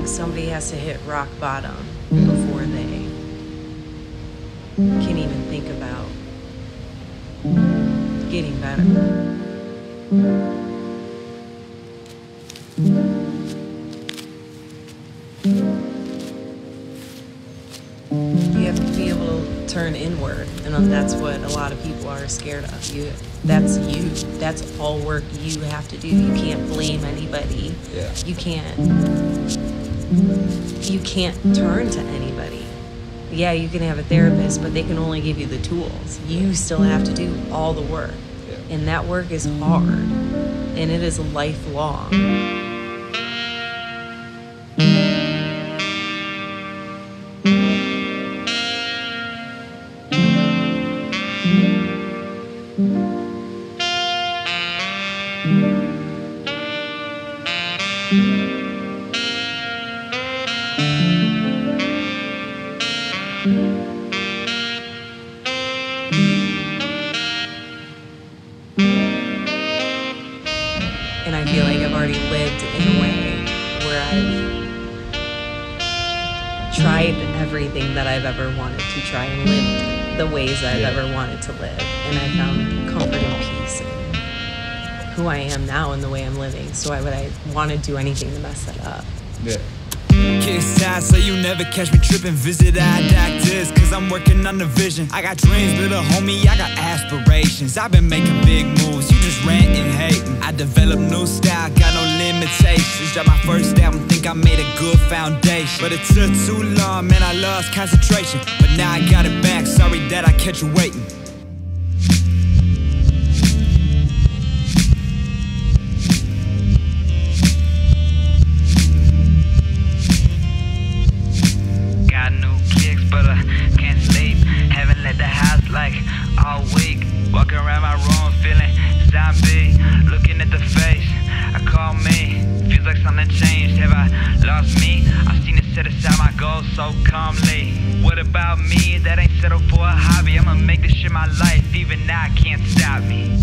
think somebody has to hit rock bottom before they can even think about getting better. You have to be able to turn inward, and that's what a lot of people are scared of. You, that's you. That's all work you have to do. You can't blame anybody. Yeah. You can't. You can't turn to anybody. Yeah, you can have a therapist, but they can only give you the tools. You still have to do all the work, Yeah. and that work is hard, and it is lifelong. And I feel like I've already lived in a way where I've tried everything that I've ever wanted to try and lived the ways that I've Yeah. ever wanted to live, and I found comfort and peace in who I am now and the way I'm living. So why would I want to do anything to mess that up? Yeah. Kiss ass so you never catch me tripping. Visit eye doctors, cause I'm working on the vision. I got dreams, little homie, I got aspirations. I've been making big moves, you just ranting, hating. I developed new style, got no limitations. Dropped my first album, think I made a good foundation. But it took too long, man, I lost concentration. But now I got it back, sorry that I kept you waiting. Zombie. Looking at the face, I call me. Feels like something changed. Have I lost me? I've seen it set aside my goals so calmly. What about me? That ain't settled for a hobby. I'ma make this shit my life. Even now, I can't stop me.